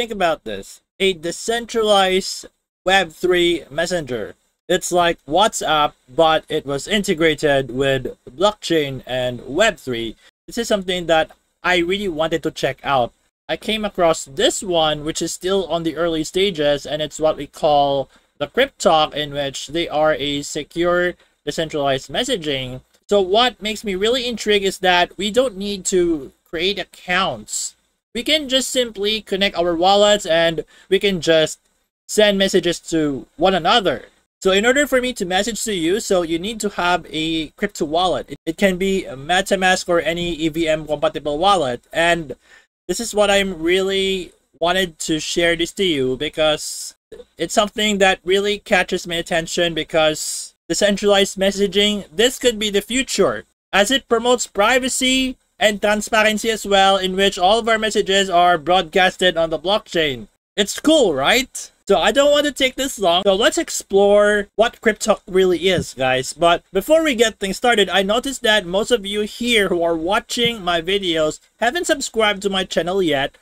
think about this. A decentralized Web3 messenger. It's like WhatsApp, but it was integrated with blockchain and Web3. This is something that I really wanted to check out. I came across this one, which is still on the early stages, and it's what we call the Cryptalk, in which they are a secure decentralized messaging. So what makes me really intrigued is that we don't need to create accounts. We can just simply connect our wallets and we can just send messages to one another. So in order for me to message to you, so you need to have a crypto wallet. It, it can be MetaMask or any EVM compatible wallet. And this is what I'm really wanted to share this to you because it's something that really catches my attention because decentralized messaging, this could be the future as it promotes privacy and transparency as well in which all of our messages are broadcasted on the blockchain. It's cool, right? So I don't want to take this long, so let's explore what Cryptalk really is, guys. But before we get things started, I noticed that most of you here who are watching my videos haven't subscribed to my channel yet.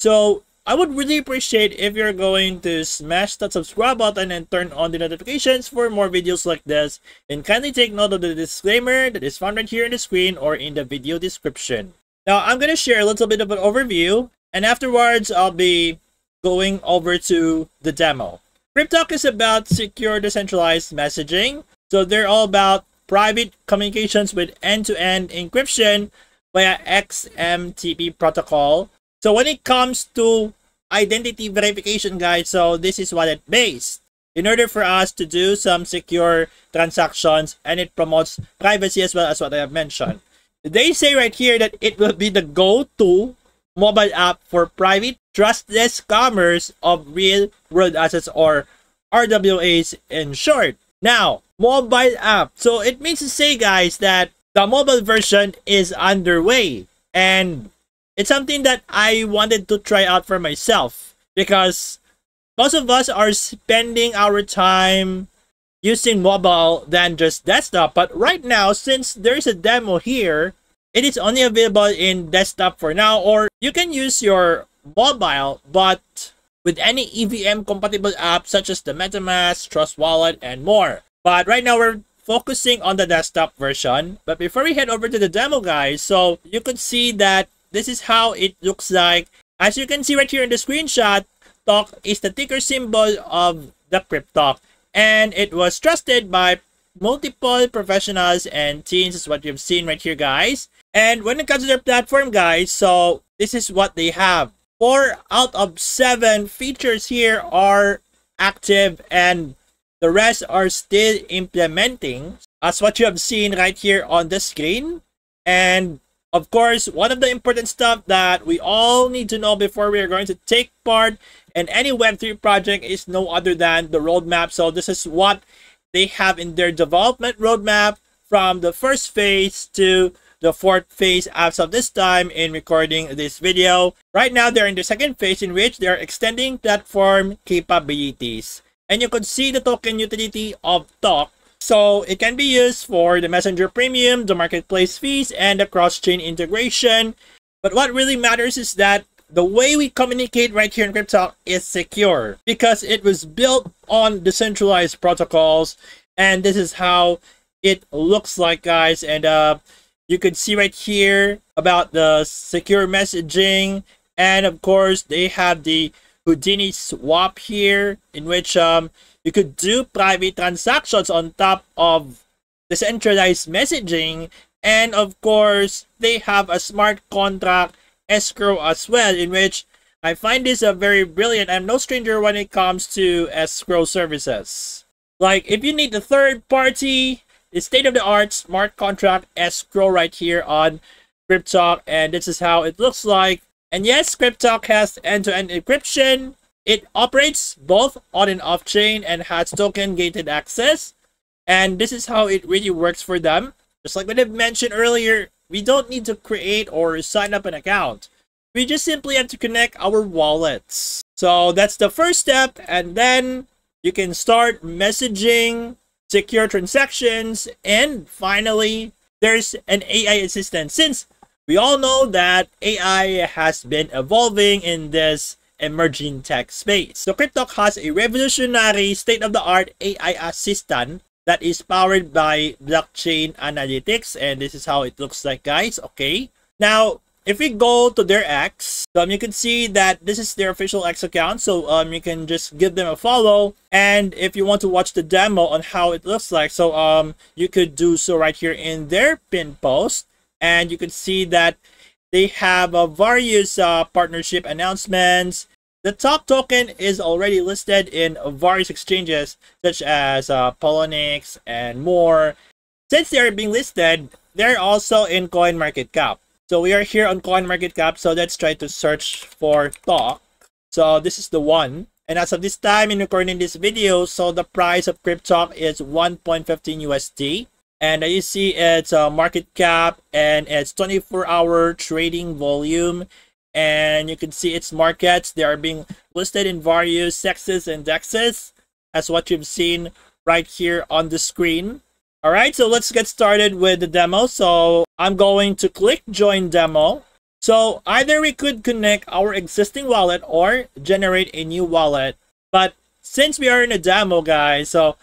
So I would really appreciate if you're going to smash that subscribe button and turn on the notifications for more videos like this. And kindly take note of the disclaimer that is found right here on the screen or in the video description. Now, I'm going to share a little bit of an overview, and afterwards, I'll be going over to the demo. Cryptalk is about secure decentralized messaging. So they're all about private communications with end-to-end -end encryption via XMTP protocol. So when it comes to identity verification, guys, so this is wallet based. In order for us to do some secure transactions and it promotes privacy as well as what I have mentioned. They say right here that it will be the go-to mobile app for private trustless commerce of real world assets or RWAs in short. Now, mobile app. So it means to say guys that the mobile version is underway and it's something that I wanted to try out for myself because most of us are spending our time using mobile than just desktop but right now since there's a demo here it is only available in desktop for now or you can use your mobile but with any EVM compatible app such as the MetaMask, Trust Wallet, and more. But right now we're focusing on the desktop version. But before we head over to the demo guys, so you could see that this is how it looks like. As you can see right here in the screenshot, TOC is the ticker symbol of the Cryptalk. And it was trusted by multiple professionals and teens is what you've seen right here guys. And when it comes to their platform guys, so this is what they have. Four out of seven features here are active and the rest are still implementing as what you have seen right here on the screen. And of course, one of the important stuff that we all need to know before we are going to take part in any Web3 project is no other than the roadmap. So this is what they have in their development roadmap from the first phase to the fourth phase as of this time in recording this video. Right now, they're in the second phase in which they're extending platform capabilities. And you could see the token utility of TOC. So it can be used for the Messenger Premium, the marketplace fees, and the cross-chain integration. But what really matters is that the way we communicate right here in Cryptalk is secure because it was built on decentralized protocols and this is how it looks like guys and uh you can see right here about the secure messaging and of course they have the Houdini swap here in which um you could do private transactions on top of decentralized messaging and of course they have a smart contract escrow as well in which I find this a very brilliant. I'm no stranger when it comes to escrow services. Like if you need a third party, the state-of-the-art smart contract escrow right here on Cryptalk and this is how it looks like. And yes, Cryptalk has end-to-end -end encryption. It operates both on and off-chain and has token-gated access. And this is how it really works for them. Just like what I mentioned earlier, we don't need to create or sign up an account. We just simply have to connect our wallets. So that's the first step and then you can start messaging, secure transactions, and finally, there's an AI assistant. Since we all know that AI has been evolving in this emerging tech space. So Cryptalk has a revolutionary state-of-the-art AI assistant that is powered by blockchain analytics and this is how it looks like guys okay now if we go to their X, um, you can see that this is their official X account. So um, you can just give them a follow. And if you want to watch the demo on how it looks like, so um, you could do so right here in their pin post. And you can see that they have uh, various uh, partnership announcements. The top token is already listed in various exchanges such as uh, Poloniex and more. Since they are being listed, they're also in CoinMarketCap. So we are here on CoinMarketCap. So let's try to search for TOC. So this is the one. And as of this time in recording this video, so the price of Cryptalk is 1.15 USD. And you see it's a market cap and it's 24 hour trading volume. And you can see its markets. They are being listed in various CEXes and indexes as what you've seen right here on the screen. All right, so let's get started with the demo. So I'm going to click join demo. So either we could connect our existing wallet or generate a new wallet. But since we are in a demo, guys, so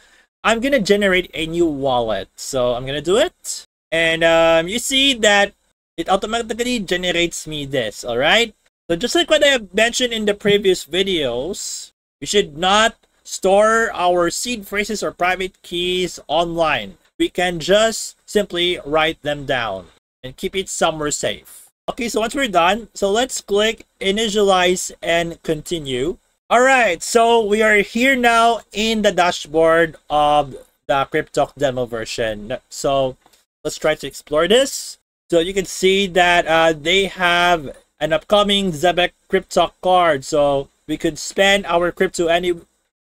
I'm going to generate a new wallet. So I'm going to do it. And um, you see that it automatically generates me this, all right? So just like what I have mentioned in the previous videos, we should not store our seed phrases or private keys online we can just simply write them down and keep it somewhere safe. Okay, so once we're done, so let's click initialize and continue. All right, so we are here now in the dashboard of the Cryptalk demo version. So let's try to explore this. So you can see that uh, they have an upcoming Zebec crypto card. So we could spend our crypto any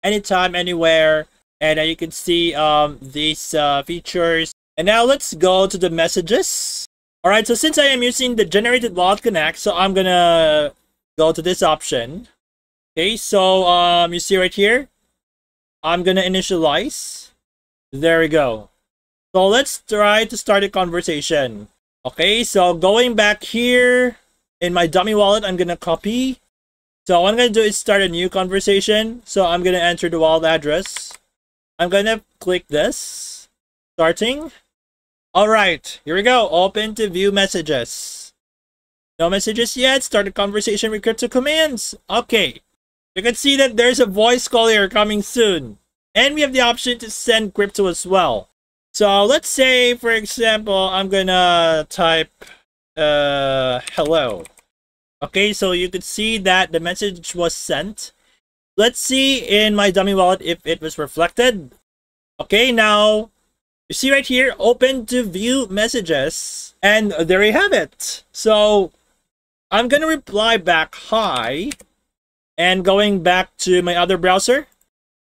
anytime, anywhere, and uh, you can see um, these uh, features. And now let's go to the messages. All right, so since I am using the generated wallet connect, so I'm gonna go to this option. Okay, so um, you see right here, I'm gonna initialize. There we go. So let's try to start a conversation. Okay, so going back here in my dummy wallet, I'm gonna copy. So what I'm gonna do is start a new conversation. So I'm gonna enter the wallet address. I'm gonna click this. Starting. Alright, here we go. Open to view messages. No messages yet. Start a conversation with crypto commands. Okay. You can see that there's a voice call here coming soon. And we have the option to send crypto as well. So let's say, for example, I'm gonna type uh, hello. Okay, so you could see that the message was sent. Let's see in my dummy wallet if it was reflected. Okay, now you see right here, open to view messages. And there you have it. So I'm going to reply back hi. And going back to my other browser.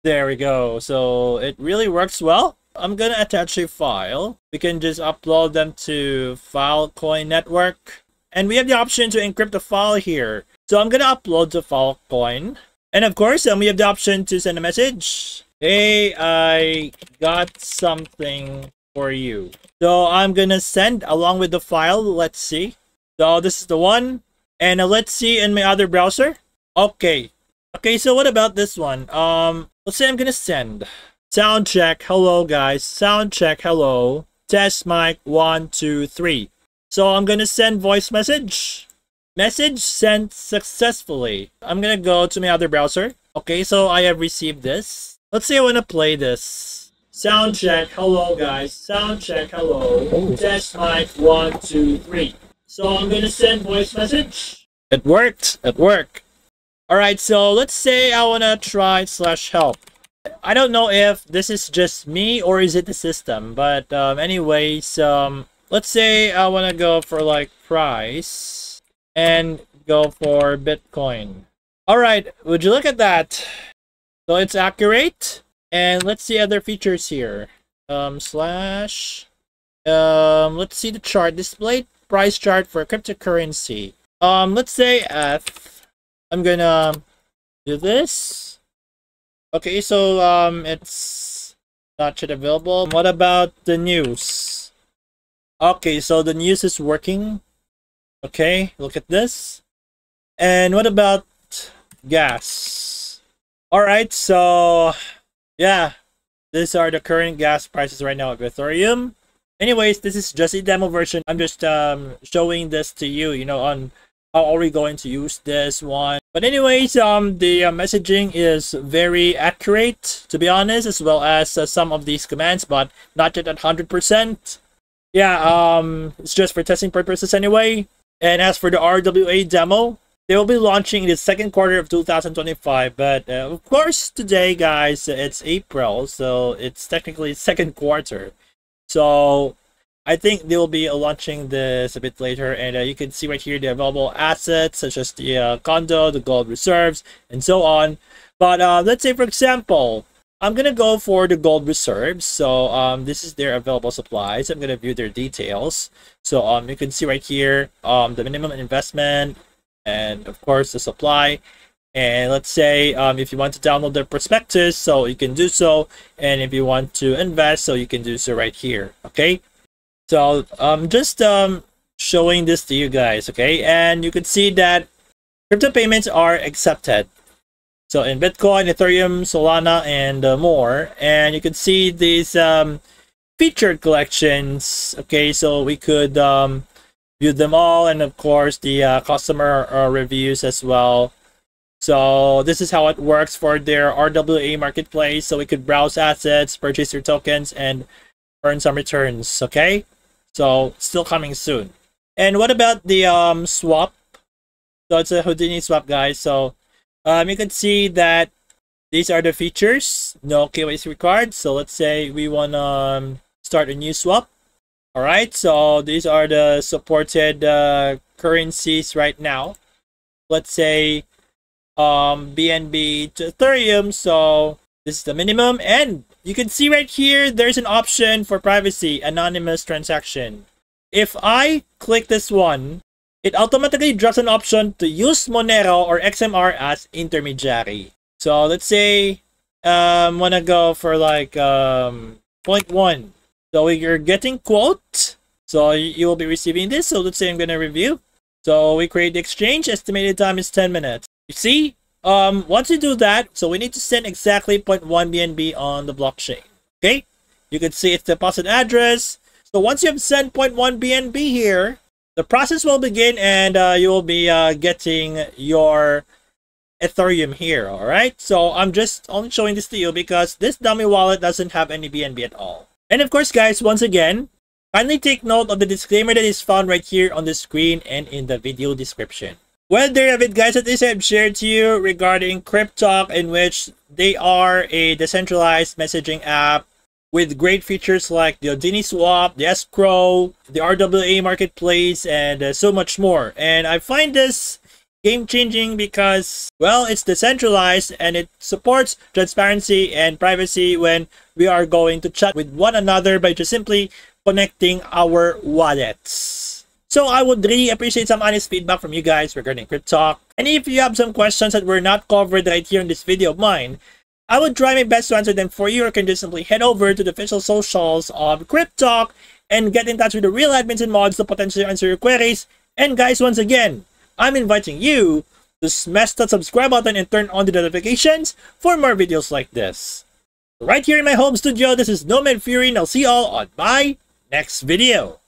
There we go. So it really works well. I'm to attach a file. We can just upload them to Filecoin Network. And we have the option to encrypt the file here. So I'm to upload to Filecoin. And of course, um, we have the option to send a message. Hey, I got something for you. So I'm gonna send along with the file. Let's see. So this is the one. And uh, let's see in my other browser. Okay. Okay, so what about this one? Um, let's say I'm gonna send. Sound check. Hello, guys. Sound check. Hello. Test mic. One, two, three. So I'm gonna send voice message. Message sent successfully. I'm gonna go to my other browser. Okay, so I have received this. Let's say I wanna play this. Sound check, hello guys. Sound check, hello. Test mic, one, two, three. So I'm gonna send voice message. It worked, it worked. Alright, so let's say I wanna try slash help. I don't know if this is just me or is it the system, but um, anyways, um, let's say I wanna go for like price and go for Bitcoin. All right, would you look at that? So it's accurate. And let's see other features here. Um, slash. Um, let's see the chart. Display price chart for cryptocurrency. Um, let's say F. I'm gonna do this. Okay, so um, it's not yet available. What about the news? Okay, so the news is working. Okay, look at this. And what about gas. Alright, so yeah, these are the current gas prices right now of Ethereum. Anyways, this is just a demo version. I'm just um, showing this to you, you know, on are we going to use this one. But anyways, um, the uh, messaging is very accurate, to be honest, as well as uh, some of these commands, but not yet at 100%. Yeah, um, it's just for testing purposes anyway. And as for the RWA demo, they will be launching in the second quarter of 2025. But uh, of course, today, guys, it's April, so it's technically second quarter. So I think they will be launching this a bit later, and uh, you can see right here the available assets such as the uh, condo, the gold reserves, and so on. But uh, let's say, for example, I'm gonna go for the gold reserves. So um, this is their available supplies. I'm gonna view their details. So um, you can see right here um, the minimum investment, and of course the supply and let's say um, if you want to download the prospectus so you can do so and if you want to invest so you can do so right here okay so i'm um, just um, showing this to you guys okay? And you can see that crypto payments are accepted. So in bitcoin ethereum solana and uh, more. And you can see these um, featured collections okay? So we could um, view them all and of course the uh, customer uh, reviews as well. So this is how it works for their RWA marketplace. So we could browse assets purchase your tokens and earn some returns okay so still coming soon. And what about the um swap? So it's a Houdini swap guys. So um you can see that these are the features. No KYC required. So let's say we want to um, start a new swap. All right so these are the supported uh, currencies right now. Let's say um bnb to ethereum. So this is the minimum. And you can see right here there's an option for privacy anonymous transaction if i click this one it automatically drops an option to use monero or xmr as intermediary so let's say um wanna go for like um 0.1 so you're getting quote. So you will be receiving this. So let's say I'm going to review. So we create the exchange. Estimated time is 10 minutes. You see, um, once you do that, so we need to send exactly 0.1 BNB on the blockchain. Okay, you can see its deposit address. So once you have sent 0.1 BNB here, the process will begin and uh, you will be uh, getting your Ethereum here. All right, so I'm just only showing this to you because this dummy wallet doesn't have any BNB at all. And of course, guys, once again, kindly take note of the disclaimer that is found right here on the screen and in the video description. Well, there you have it, guys. That is I've shared to you regarding Cryptalk, in which they are a decentralized messaging app with great features like the Houdini Swap, the Escrow, the RWA Marketplace, and uh, so much more. And I find this game changing because, well, it's decentralized and it supports transparency and privacy when we are going to chat with one another by just simply connecting our wallets. So I would really appreciate some honest feedback from you guys regarding Cryptalk. And if you have some questions that were not covered right here in this video of mine, I would try my best to answer them for you or can just simply head over to the official socials of Cryptalk and get in touch with the real admins and mods to potentially answer your queries. And guys, once again, I'm inviting you to smash that subscribe button and turn on the notifications for more videos like this. Right here in my home studio, this is Nomad Fury and I'll see you all on my next video.